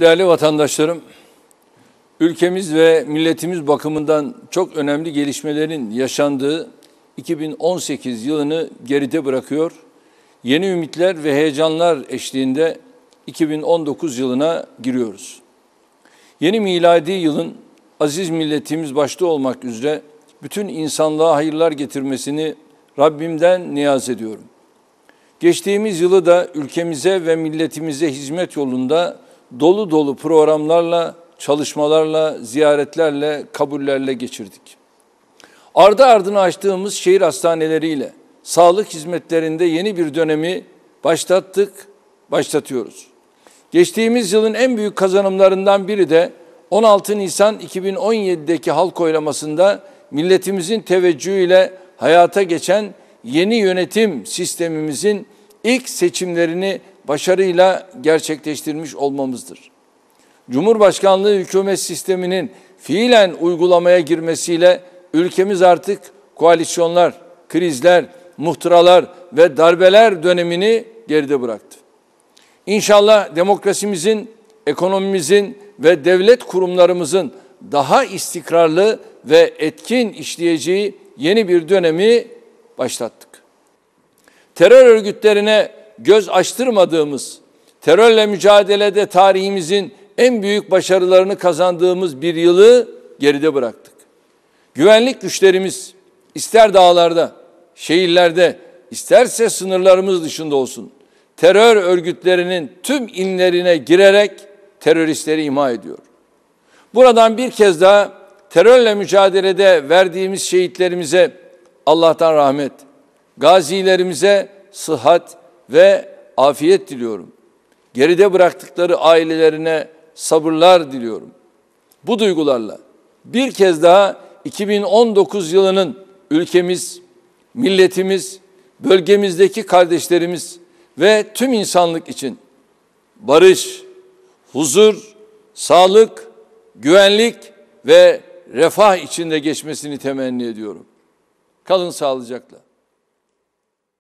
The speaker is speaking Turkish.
Değerli vatandaşlarım, ülkemiz ve milletimiz bakımından çok önemli gelişmelerin yaşandığı 2018 yılını geride bırakıyor. Yeni ümitler ve heyecanlar eşliğinde 2019 yılına giriyoruz. Yeni miladi yılın aziz milletimiz başta olmak üzere bütün insanlığa hayırlar getirmesini Rabbimden niyaz ediyorum. Geçtiğimiz yılı da ülkemize ve milletimize hizmet yolunda dolu dolu programlarla, çalışmalarla, ziyaretlerle, kabullerle geçirdik. Ardı ardına açtığımız şehir hastaneleriyle sağlık hizmetlerinde yeni bir dönemi başlattık, başlatıyoruz. Geçtiğimiz yılın en büyük kazanımlarından biri de 16 Nisan 2017'deki halk oylamasında milletimizin teveccühüyle hayata geçen yeni yönetim sistemimizin ilk seçimlerini başarıyla gerçekleştirmiş olmamızdır. Cumhurbaşkanlığı hükümet sisteminin fiilen uygulamaya girmesiyle ülkemiz artık koalisyonlar, krizler, muhtıralar ve darbeler dönemini geride bıraktı. İnşallah demokrasimizin, ekonomimizin ve devlet kurumlarımızın daha istikrarlı ve etkin işleyeceği yeni bir dönemi başlattık. Terör örgütlerine göz açtırmadığımız, terörle mücadelede tarihimizin en büyük başarılarını kazandığımız bir yılı geride bıraktık. Güvenlik güçlerimiz ister dağlarda, şehirlerde, isterse sınırlarımız dışında olsun, terör örgütlerinin tüm inlerine girerek teröristleri imha ediyor. Buradan bir kez daha terörle mücadelede verdiğimiz şehitlerimize Allah'tan rahmet, gazilerimize sıhhat ve afiyet diliyorum. Geride bıraktıkları ailelerine sabırlar diliyorum. Bu duygularla bir kez daha 2019 yılının ülkemiz, milletimiz, bölgemizdeki kardeşlerimiz ve tüm insanlık için barış, huzur, sağlık, güvenlik ve refah içinde geçmesini temenni ediyorum. Kalın sağlıcakla.